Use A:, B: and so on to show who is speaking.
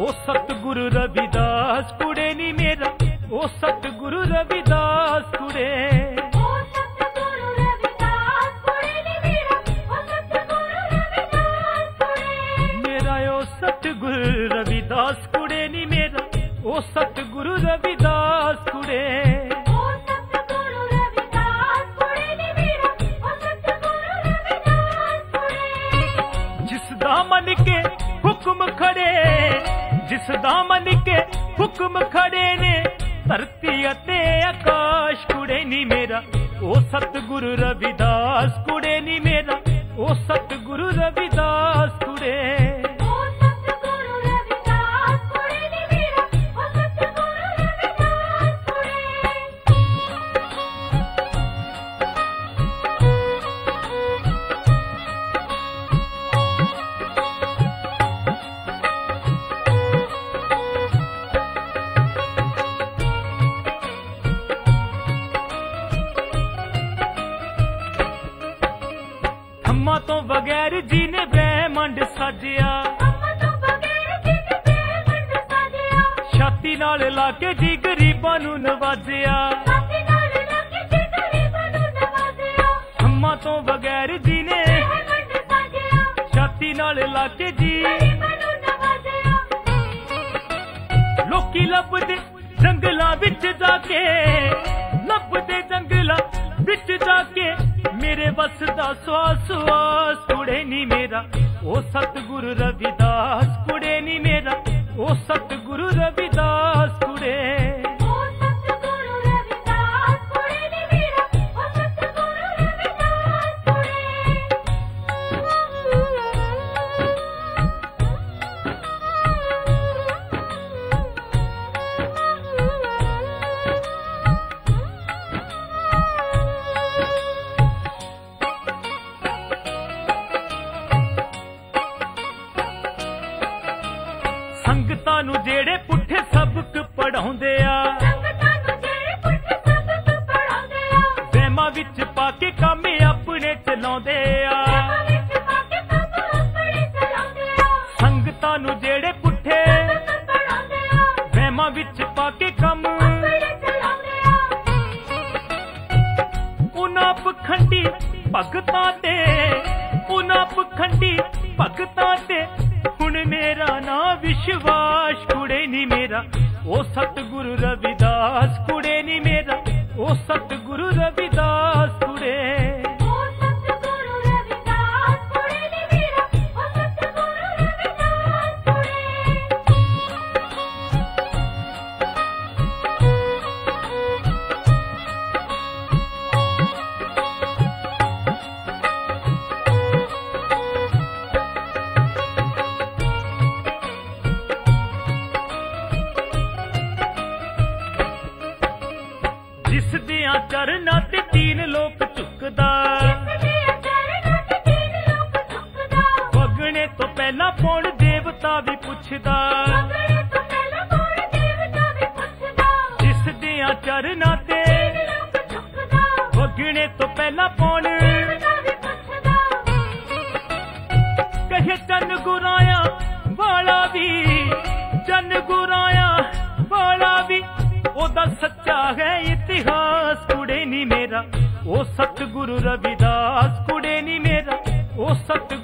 A: ਉਹ ਸਤਿਗੁਰੂ ਰਵਿਦਾਸ ਕੁੜੇ
B: ਨਹੀਂ ਮੇਰਾ ਉਹ ਸਤਿਗੁਰੂ ਰਵਿਦਾਸ ਕੁੜੇ।
A: ਸਤਿਗੁਰੂ ਰਵਿਦਾਸ ਕੁੜੇ ਨਹੀਂ ਮੇਰਾ ਉਹ ਸਤਿਗੁਰੂ ਰਵਿਦਾਸ ਕੁੜੇ। ਜਿਸ ਮਨ ਕੇ ਹੁਕਮ ਖੜੇ ਜਿਸ ਦਾ ਮੰਨ ਕੇ ਹੁਕਮ ਖੜੇ ਨੇ, ਧਰਤੀ ਅਤੇ ਆਕਾਸ਼, ਕੁੜੇ ਨੀ ਮੇਰਾ। ਉਹ ਸਤਿਗੁਰੂ ਰਵਿਦਾਸ, ਕੁੜੇ ਨੀ ਮੇਰਾ। ਉਹ ਸਤਿਗੁਰੂ ਰਵਿਦਾਸ, ਕੁੜੇ ਥੰਮਾ ਤੋਂ ਬਗੈਰ ਜੀ ਨੇ ਬ੍ਰਹਿਮੰਡ ਸਾਜਿਆ।
B: ਅੰਮਾ ਤੋਂ ਬਗੈਰ ਜਿੱਤ ਬ੍ਰਹਮੰਡ ਸਾਜਿਆ।
A: ਛਾਤੀ ਨਾਲ ਲਾ ਕੇ ਜੀ ਗਰੀਬਾਂ ਨੂੰ ਨਵਾਜਿਆ।
B: ਸਾਥੀ ਨਾਲ ਲੱਗ ਕੇ ਗਰੀਬਾਂ ਨੂੰ ਨਵਾਜ਼ਿਆ।
A: ਥੰਮਾ ਤੋਂ ਬਗੈਰ ਜੀ ਨੇ
B: ਬ੍ਰਹਮੰਡ ਸਾਜਿਆ।
A: ਛਾਤੀ ਨਾਲ ਲਾ ਕੇ ਜੀ ਲੋਕੀ ਲੱਭਦੇ ਜੰਗਲਾਂ ਵਿੱਚ ਜਾ ਕੇ। ਕੁੜੇ ਮੇਰਾ ਉਹ ਸਤਿਗੁਰੂ ਰਵਿਦਾਸ ਕੁੜੇ ਨੀ ਮੇਰਾ ਉਹ ਸਤਿਗੁਰੂ ਸੰਗਤਾਂ ਨੂੰ ਜਿਹੜੇ ਪੁੱਠੇ ਸਬਕ ਪੜਾਉਂਦੇ ਆ। ਵਹਿਮਾਂ ਵਿੱਚ ਪਾ ਕੇ ਕੰਮ ਆਪਣੇ ਚਲਾਉਂਦੇ ਆ। ਸੰਗਤਾਂ ਨੂੰ ਜਿਹੜੇ ਪੁੱਠੇ
B: ਸਬਕ
A: ਵਹਿਮਾਂ ਵਿੱਚ ਪਾ ਕੇ ਕੰਮ
B: ਆਪਣੇ ਚਲਾਉਂਦੇ ਆ
A: ਉਹਨਾਂ ਪਖੰਡੀ ਭਗਤਾਂ ਤੇ, ਉਹਨਾਂ ਪਖੰਡੀ ਭਗਤਾਂ ਤੇ ਹੁਣ ਮੇਰਾ ਨਾ ਵਿਸ਼ਵਾਸ, ਕੁੜੇ ਨਹੀਂ ਮੇਰਾ। ਉਹ ਸਤਿਗੁਰੂ ਰਵਿਦਾਸ, ਕੁੜੇ ਨਹੀਂ ਮੇਰਾ। ਉਹ ਸਤਿਗੁਰੂ ਰਵਿਦਾਸ, ਕੁੜੇ। ਜਿਸ ਦਿਆਂ ਚਰਨਾਂ ਤੇ ਤੀਨ ਲੋਕ ਝੁਕਦਾ। ਵਗਣੇ ਤੋਂ ਪਹਿਲਾਂ ਕੌਣ ਦੇਵਤਾ ਵੀ ਪੁੱਛਦਾ।
B: ਮਗਰੇ ਤੋਂ ਪਹਿਲਾਂ
A: ਚਰਨਾਂ ਤੇ ਵਗਣੇ ਤੋਂ ਪਹਿਲਾਂ ਕੌਣ? ਕਹੇ ਚੰਨ ਗੁਰਾਇਆ ਵਾਲਾ ਵੀ, ਚੰਨ ਗੁਰਾਇਆ ਵਾਲਾ ਵੀ, ਉਹਦਾ ਸੱਚਾ ਹੈ ਇਤਿਹਾਸ। ਮੇਰਾ। ਉਹ ਸਤਿਗੁਰੂ ਰਵਿਦਾਸ ਕੁੜੇ ਨਹੀਂ ਮੇਰਾ। ਉਹ ਸਤਿਗੁਰੂ